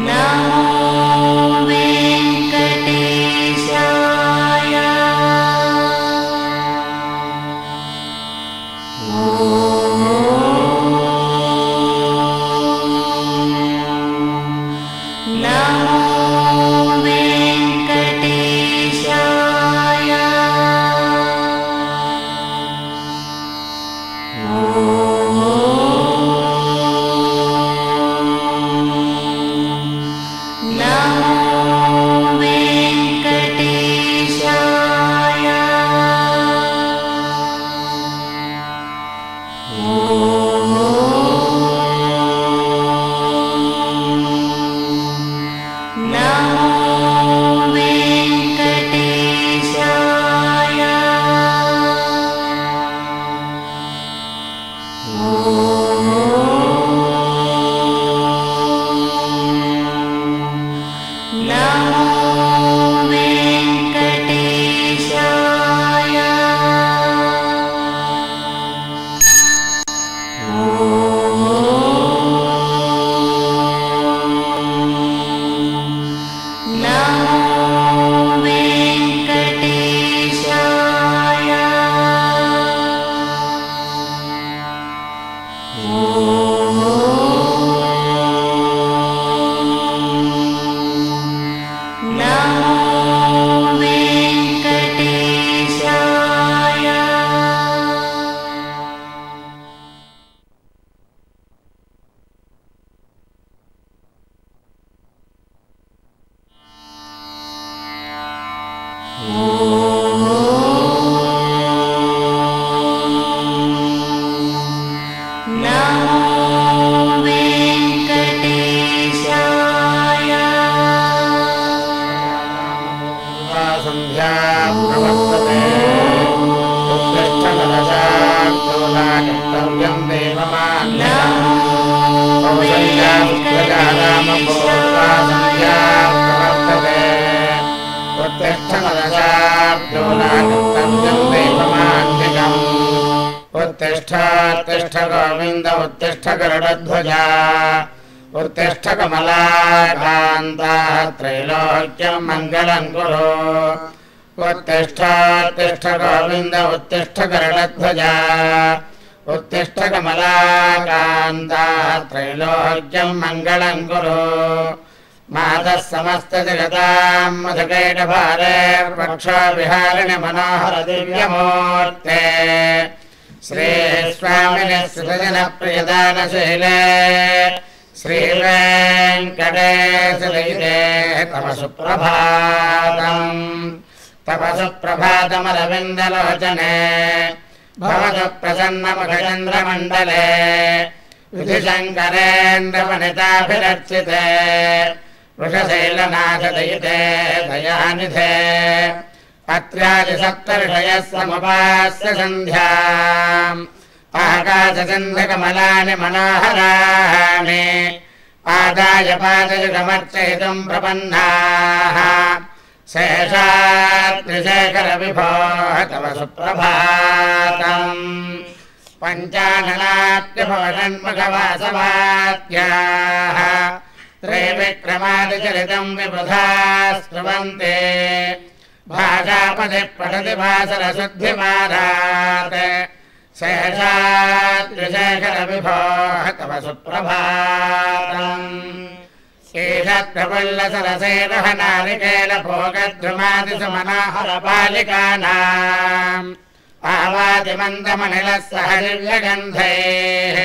No. उत्तिष्ठ कमलाकान्ता त्रैलोक्यम् मङ्गलम् कुरु उत्तिष्ठोत्तिष्ठ गोविन्द उत्तिष्ठ गरुडध्वजा उत्तिष्ठ कमलाकान्ता त्रैलोक्यम् मङ्गलम् कुरु मातः समस्तजगताम् मधुकैटभारेर्वक्षो विहारिणि मनोहर दिव्यमूर्ते। श्रीस्वामिनः सुतजनप्रियदानशीले श्रीवेङ्कटेशलयिते तव सुप्रभातम् तव सुप्रभातमरविन्दलोचने भवतु प्रसन्नमुखचन्द्रमण्डले विधिशङ्करेन्द्रमणिताभिरर्चिते वृषशैलनाथदयिते दयानिधे। अत्रादिसप्तऋषयः समुपास्य सन्ध्याम् आकाशचन्द्रकमलानि मनोहराणि। पादाय पादयुगमर्चयितुम् प्रपन्नाः। शेषात्रिशेखरविभोः तव सुप्रभातम्। पञ्चाननाट्यभवन्मुखवासवाद्याः त्रैविक्रमादिचरितम् विबुधा स्रुवन्ते भाषापदि पठति भासरशुद्धिमारात् शेषाद्विशेखरविभोः तव सुप्रभातम् शीषद्रवल्लसरसेनहनारिकेलभोगद्रुमादिसुमनाहरबालिकानाम् आवादिमन्दमनिलः सह दिव्यगन्धैः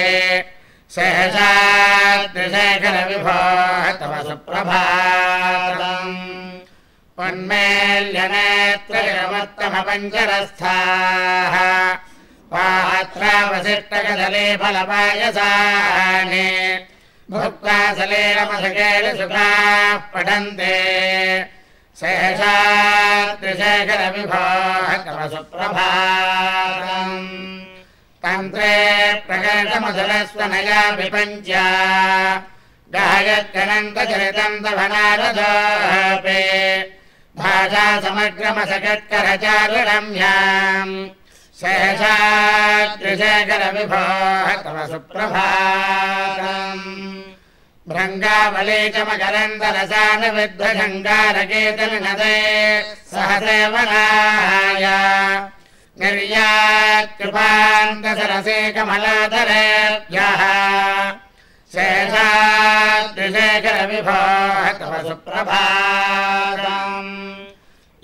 शेषाद्विशेखरविभोः तव सुप्रभातम् उन्मेल्यनेत्रमत्तमपञ्चरस्थाः पात्रावशिष्टकदले फलपायसानि। भुक्त्वा सलेलमसकेल सुखाः पठन्ते। सुप्रभातम् तन्त्रे प्रकर्षमधुरस्वनया विपञ्चा गायत्यनन्तचरितम् तव नारदोऽपि भाषा समग्रमसकत्करचारुरम्याम् शेषाद्रिशेखरविभोः तव सुप्रभातम् भृङ्गावले च मकरन्दरसानविद्वशङ्गारकेतनदे सह सेवनाय निर्यात्कृपान्तसरसे कमलाधरेभ्यः शेषाद्रिशेखरविभोः तव सुप्रभातम्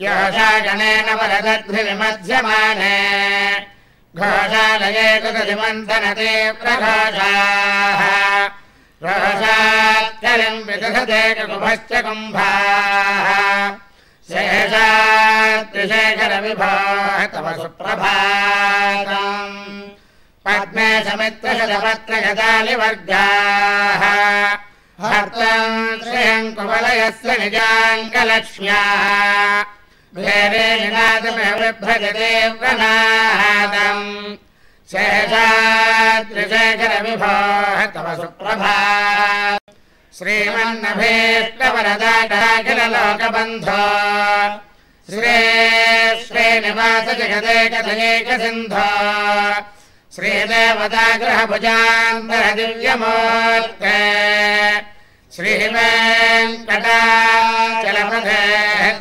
योषागणेन वरदद्भिर्मध्यमाने घोषालये कृतदिमन्थनते प्रघोषाः। रोषात्यरिम् विदधते कुभश्च कुम्भाः। शेषाद्रिशेखरविभोः तव सुप्रभातम् पद्मे समित्रशतपत्रगदालिवर्गाः हर्तम् श्रियम् कुवलयस्य निजाङ्गलक्ष्म्याः। देवेनादमहविभ्रजदेव्रनादम् शेषाद्रिशेखरविभो तव सुप्रभा श्रीमन्नभेष्टवरदाटाखिललोकबन्धो। श्रे श्रीनिवास जगदे कथयेकसिन्धो श्रीदेवताग्रहभुजान्तरदिव्यमूर्ते श्रीवेङ्कटाचलपथे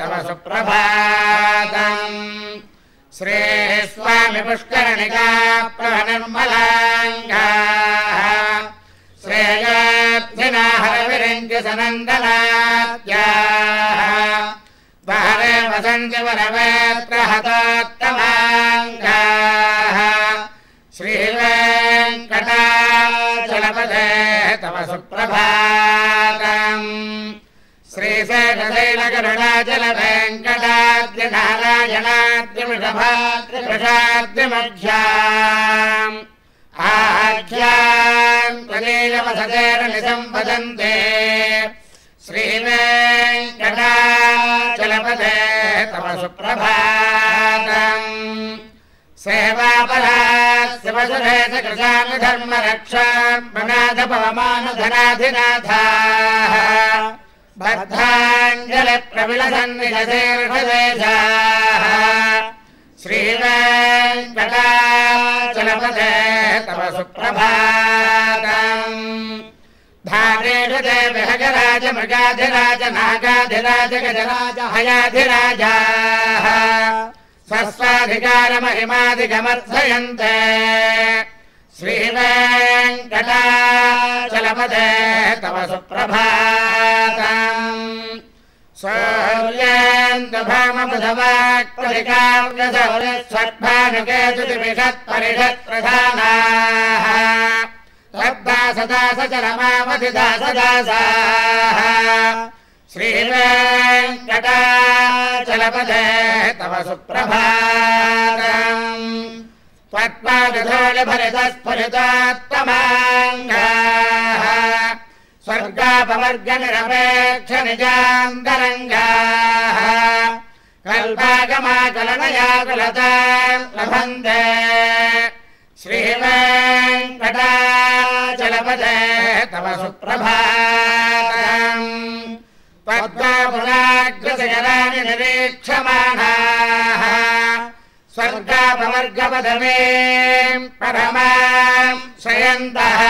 तव सुप्रभातम् श्रीस्वामिपुष्करणिका प्रभनिर्मलाङ्गाः श्रेयाब्धिनाहरविरञ्जसनन्दनाद्याः द्वारे वसन्ति वरवेत्र हतोत्तमाङ्गाः तव सुप्रभातम् श्रीशेषशैलकरुणाचलवेङ्कटाद्रिनारायणाद्रिवृषभाद्रिमध्याम् आख्याम् त्वदीयवसतेरनिसम्पदन्ते श्रीवेङ्कटाचलपथे तव सुप्रभातम् सेवापदा शिवसुरे सकृतामि धर्मरक्षामनाथपवमानधनाधिनाथाः बद्धाञ्जलिप्रविलसन्निशशीर्षदेशाः श्रीवेङ्कटाचलपदे तव सुप्रभातम्। धारेषु देवहगराज मृगाधिराज नागाधिराज गजराज हयाधिराजा स्वस्वाधिकारमहिमादिगमर्थयन्ते तव सुप्रभातम्। सौर्यन्दभामबुधवाक्परिकाव्यसौरस्वद्भानुकेतुतिमिषत्परिषत्प्रधानाः लब्धासदास च रमावधिदासदासाः श्रीवेङ्कटाचलपदे सुप्रभातम्। त्वत्पादधोलिभरितस्फुरितोत्तमाङ्गाः। स्वर्गापवर्गनिरपेक्ष निजान्तरङ्गाः। कल्पागमाकलनयाकुलता लभन्ते। श्रीवेङ्कटाचलपदे तव सुप्रभातम् त्वद्गापुराग्रसजलानि निरीक्षमाणाः। स्वर्गापवर्गपदमे परमाम् शयन्तः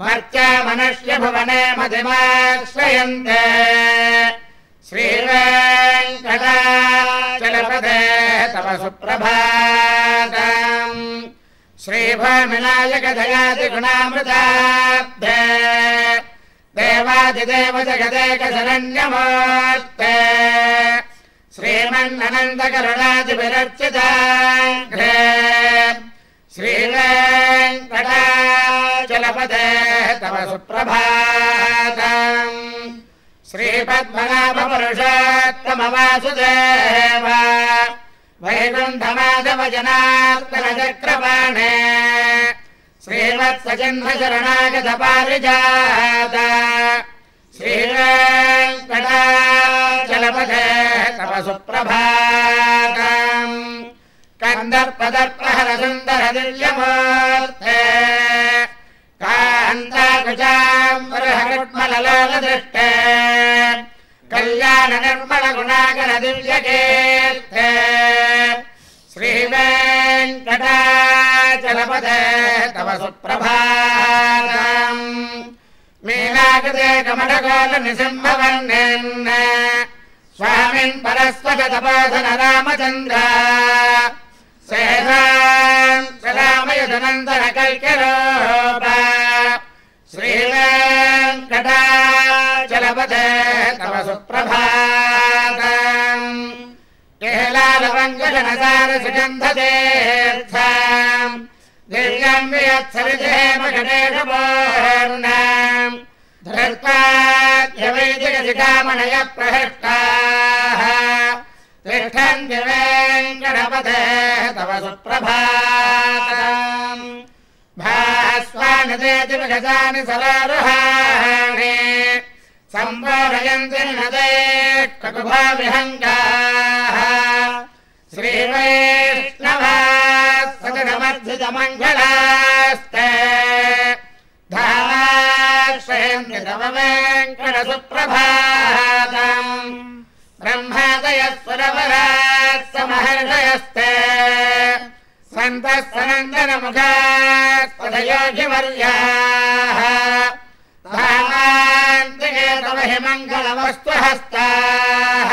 मर्त्या मनुष्य भुवने मतिमाश्रयन्ते श्रीवेङ्कटाचलपदे तव सुप्रभातम् श्रीभामिनायक दयाति गुणामृताब्धे देवादिदेव जगदेक शरण्यमूर्ते श्रीमन्ननन्दकरुणादिविरर्चिताघ्रे श्रीवेङ्कटाचलपदे तव सुप्रभातम्। श्रीपद्मनाभपुरुषोत्तमवासुदेव। वैकुण्ठमाधव श्रीवत्सचन्द्रशरणागतपारिजात श्रीवेङ्कटाचलपथे तव सुप्रभातम् कन्दर्पदर्पहरसुन्दरदिव्यमूर्ते। कान्ताकुचाम्बरहकुट्मललोलदृष्टे कल्याणनिर्मलगुणाकरदिव्यकीर्ते श्रीवेङ्कटाचलपथे तव सुप्रभातम् मीनाकृते निसिंहवर्णन् स्वामिन् परस्वत तपोधन रामचन्द्र सेनाम् रामयदनन्दन कल्क्यरूप श्रीवेङ्कटाचलपदे तव सुप्रभातम् केलालवङ्गजनसार सुगन्धतीर्थम् दिव्यम् वियत्सरिदेव गणेशपूर्णम् धृत्वाद्यवैदिकशिखामणय प्रहृष्टाः। तिष्ठन्ति वेङ्कटपदे तव सुप्रभातम्। भास्वानदेति विगतानि सरारुहाणि सम्पादयन्ति नदे ककुभाविहङ्गाः तव वेङ्कटसुप्रभातम् ब्रह्मादयः सुरवरात् समहर्षयस्ते सन्तः सनन्दनमुखास्पदयोगिवर्याः धामान्तिके तव हि मङ्गलवस्तुहस्ताः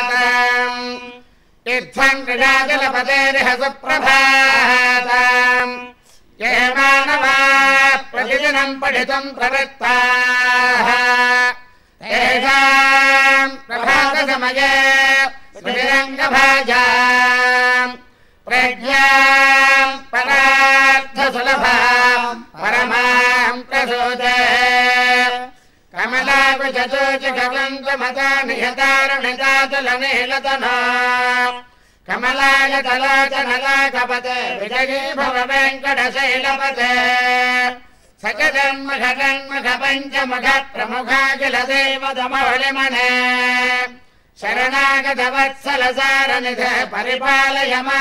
तीर्थम् प्रजा जलपदेह सुप्रभा प्रतिदिनम् पठितुम् प्रवृत्ताः। तेषाम् प्रभातसमये श्रीरङ्गभाजाम् प्रज्ञाम् परार्थसुलभाम् परमाम् प्रसोद। कमलाकुचतुचकवन्तमता निहतारणितातलनिहिलतना कमलायतलाचनलाकपते विजयी भव वेङ्कटशैलपते सकजन्मघन्मघ पञ्चमघ प्रमुखाखिल देवदमौलिमणे शरणागतवत्सलसारनिधे परिपालय मा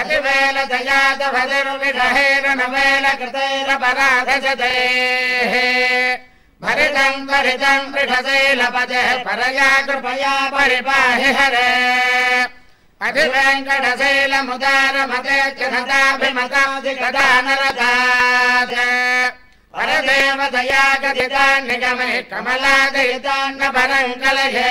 अतिवेलजयादभदिर्विषहेरणवेलकृतैरपराधशतेः भरितम् भरितम् वृषसे लपते परया कृपया परिपाहि हरे अधिवेङ्कटशैलमुदारमते चिनताभिमताधिगता नरदात् परदेवतया कथिता निगमे कमलादयितान्न परम् कलये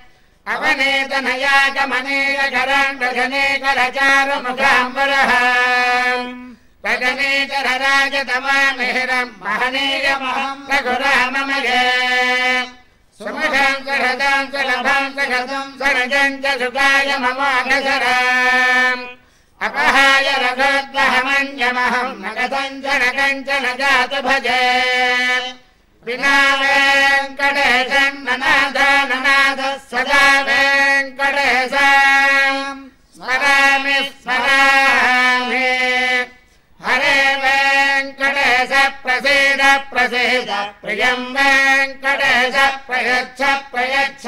अवनेतनया कमनीय कराण्डजनेकरचार मुखाम्बरः रजनीकर राजतमामिहिरम् महनीयमहम् रघुराममये सुमशाङ्करदाङ्कलभाङ्कगतम् सरजम् च सुखाय ममाघसराम् अपहाय रघोद्वहमन्यमहम् न गतम् च न जातु भजे विना वेङ्कटेशम् ननाथ ननाथः सदा वेङ्कटेश स्मरामि स्मरामि हरे वेङ्कटेश प्रसीद प्रसीद प्रियम् वेङ्कटेश प्रयच्छ प्रयच्छ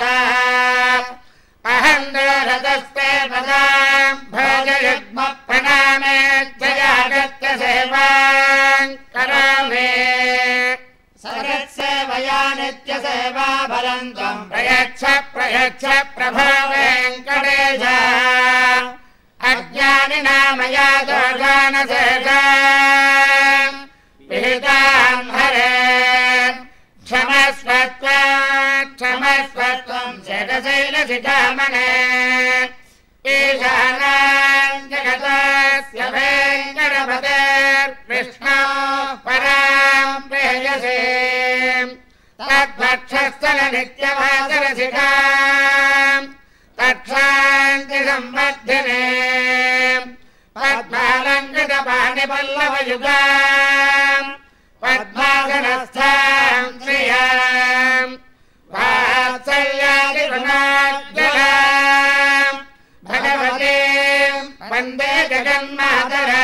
अहम् रथस्ते पदाम् भोजयुग्म प्रणामे जयागत्य सेवाम् नित्यसेवा फलन्तम् प्रयच्छ प्रयच्छ प्रभो वेङ्कटेश। अज्ञानिनामया दोषानशेषा विहिताम् हरे। क्षमस्वत्वा क्षमस्वत्वम् शतशैलशिखामणे ईशानाम् जगतस्य वेङ्कटपतेर्विष्णो స్థల నిత్యవాసర శిఖా తక్షాంతి సంవర్ధినే పద్మాలంకృత పాణి పల్లవ యుగా పద్మాసనస్థాం శ్రియా వాత్సల్యాది భగవతే వందే జగన్మాతరా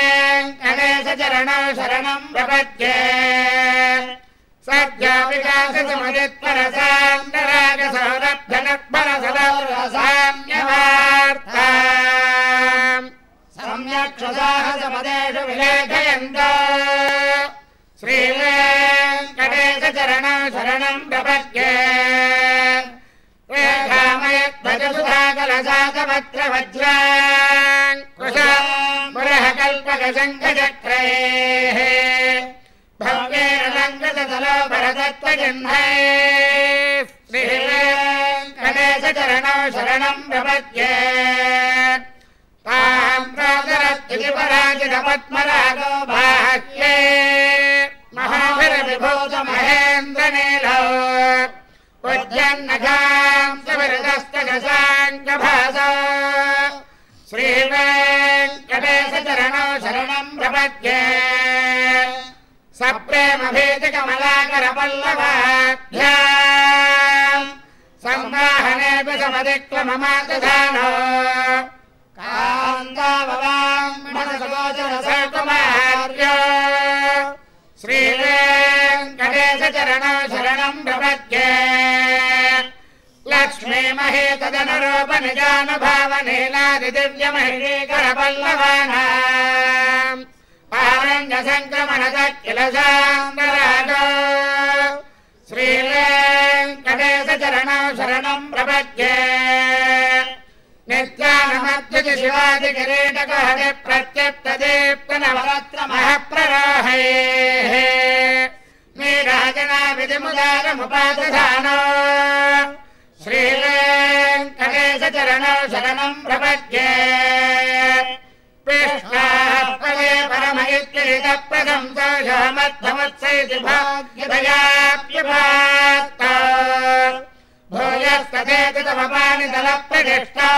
शरणम् प्रपद्ये। सद्यो विकास विलेखयन्त। श्रीवेङ्कटेश चरणौ शरणम् प्रपद्ये। वेधामयध्वजसुधाकलसाकपत्र वज्राङ्कुशाम् त्वकसङ्गचक्रैः भव्येरलङ्कृततलो भरतत्वजह्नैः गणेशचरणौ शरणम् प्रपद्ये ताम् प्रातरत्युपराजितपद्मरागो बाह्ये महाभिरविभूतमहेन्द्रनीलौ उज्जन्नघाम् श्रीवे चरणौ शरणम् प्रपद्ये। सप्रेमभीतिकमलाकर पल्लवाभ्याम् संवाहनेऽपि समधिक्लममादधानो। कान्दाववाङ्मणसगोचर सकुमार्य श्रीवेङ्कटेश चरणौ शरणम् प्रपद्ये लक्ष्मी महेतदनुरूप निजानुभावनीलादिदिव्यमहिषीकरपल्लवानाम् पारण्य सङ्क्रमणद किल श्रीवेङ्कटेश चरणौ शरणम् प्रपद्ये। नित्यानमद्युति शिवाजि किरीटकहरि प्रत्यप्तदीप्त नवरत्र महप्रराहैः नीराजना विधिमुदारमुपादधानो श्रीवेङ्कटेश चरणौ शरणम् प्रपद्ये। कृष्णाः पदे परमयुक्तिरित प्रशंसोषमद्धमुत्सैति भाग्यदयाप्यभात्त भूयस्तथेति तमपानि दलप्रतिष्ठा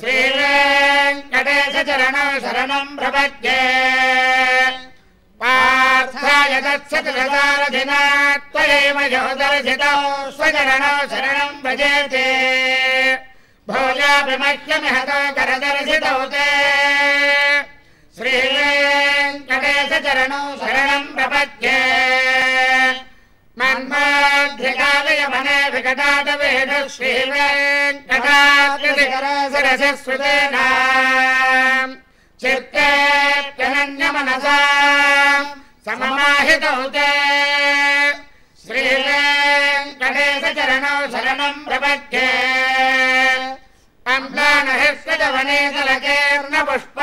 श्रीवेङ्कटेश चरणौ शरणम् प्रपद्ये त्वत्सतसदारधिना त्वयैव योदर्शितौ स्वचरणौ शरणं भजेते भोजापि मह्यमिहतो करदर्शितौ ते। श्रीवेङ्कटेशचरणौ शरणं प्रपद्ये। मन्माघ्रिकालयमने विकटाटवेण श्रीवेङ्कटाग्रशिखरसरसस्वतेन चित्ते प्यनन्यमनसा सममाहितौ ते चरणौ शरणम् प्रपद्ये। अम्लानहस्तवने तलकेर्न पुष्प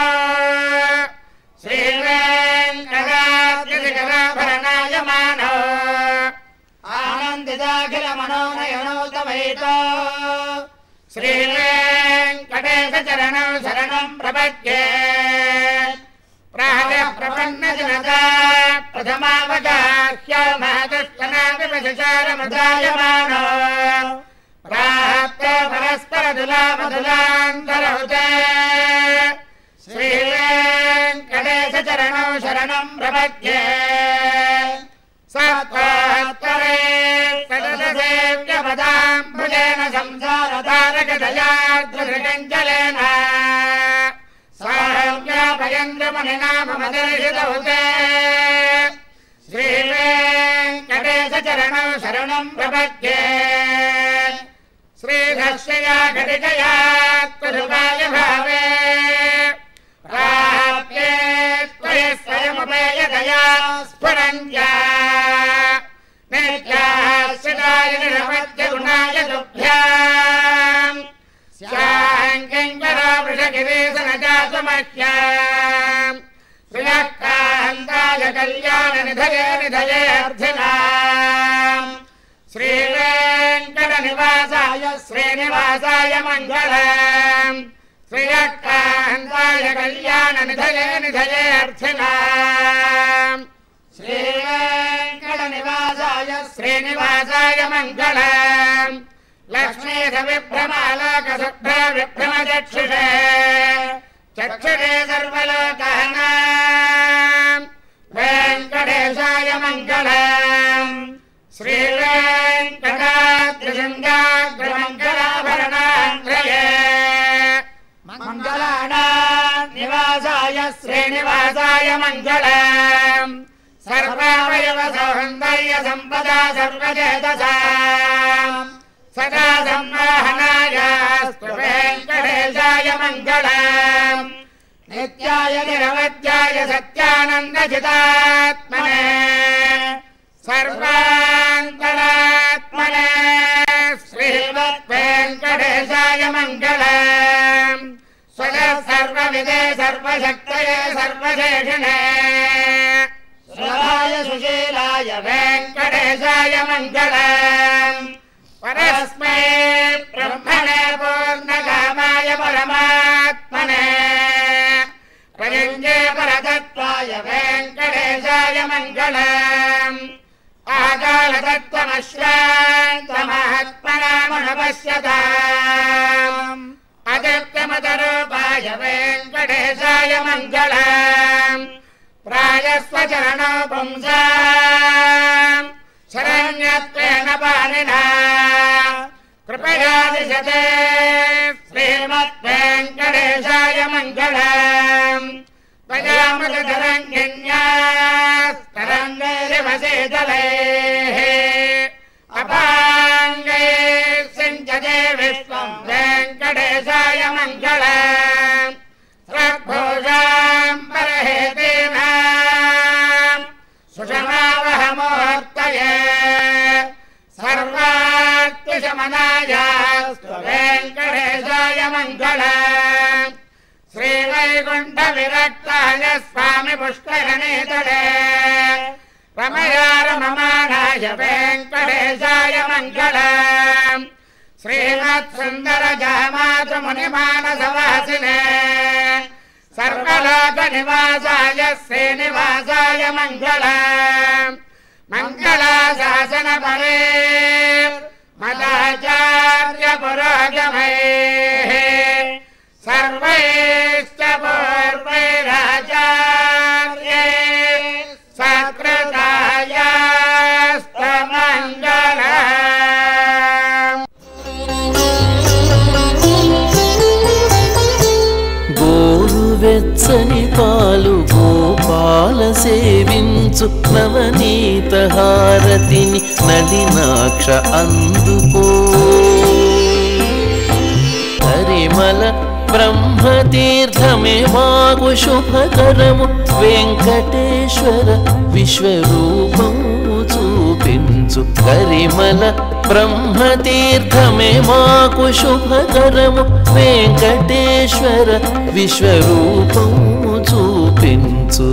श्रीवेङ्कटाद्यशिखराभरणाय मानव आनन्दिताखिल मनोनयनोतमैत श्रीवेङ्कटेश चरणौ शरणम् प्रपद्ये प्राहय प्रपन्नजनता प्रथमावगाह्य महदस्तना विपशचारमदायमानो प्राहत्य परस्परदुलामदुलान्तरहुते श्रीवेङ्कटेशचरणौ शरणम् प्रपद्ये सत्त्वात्तरे सदसेव्यपदाम् भुजेन साव्यापयन्द्रमणिना मम दर्शितौ ते श्रीवेङ्कटेश चरणौ शरणम् प्रपद्ये श्रीधर्षया घटिकया त्वरुपाय भावे स्फुरन्त्या। नित्याश्रिताय निरवद्य गुणाय तुभ्याम् स्याङ्गरा वृषगिरीशन जातमह्याम् श्रियकान्ताय कल्याण निधये निधये अर्थिनाम् श्रीवेङ्कटनिवासाय श्रीनिवासाय मङ्गलम्। श्रियकान्ताय कल्याण निधये निधये श्रीवेङ्कटनिवासाय श्रीनिवासाय मङ्गलम् లక్ష్మీధ విభ్రమాలోకశుభ్ర విభ్రమ చక్షుషే చక్షుషే సర్వలోకహన. వెంకటేశాయ మంగళం. శ్రీ వెంకటాద్రిశృంగాగ్రమంగళాభరణాంధ్రయే మంగళానా నివాసాయ శ్రీనివాసాయ మంగళం. సర్వావయవ సౌహందర్య సంపద సర్వచేతసా. सदा संवाहनायास्तु वेङ्कटेशाय मङ्गलम् नित्याय निरवध्याय सत्यानन्दचितात्मने सर्वान्तरात्मने श्रीमद्वेङ्कटेशाय मङ्गलम् स्वद सर्वविदे सर्वशक्तये सर्वशेषिणे। सुराय सुशीलाय वेङ्कटेशाय मङ्गलम् परस्मै ब्रह्मणे पूर्णकामाय परमात्मने। प्रयुञ्जे परतत्त्वाय वेङ्कटेशाय मङ्गलम्। आकालतत्त्वमश्वान्तमहात्मनामनुपश्यताम् अदित्यमतरूपाय वेङ्कटेशाय मङ्गलम्। प्रायस्वचरणौ पुंसाम् शरण्यत्वेन पाणिना। कृपया दिशते श्रीमद्वेङ्कटेशाय मङ्गलम्। त्वयामृतरङ्गिन्यास्तरङ्गैरिव शीतलैः वेङ्कटेशाय मङ्गल श्रीवैकुण्ठविरक्ताय स्वामि पुष्करणीतले रमया रममाणाय वेङ्कटेशाय मङ्गल श्रीमत्सुन्दरजामातृमुनिमानसवासिने सर्वलोकनिवासाय श्रीनिवासाय मङ्गल मङ्गलाशासनपरे मदाचार्य पुरोगमैः సేవించు నవనీత నలినాక్ష అందుకో. హరిమల బ్రహ్మతీర్థమే మాగు శుభకరము వెంకటేశ్వర విశ్వరూపము చూపించు. కరిమల బ్రహ్మతీర్థమే మాకు శుభకరము వెంకటేశ్వర విశ్వరూపము చూపించు.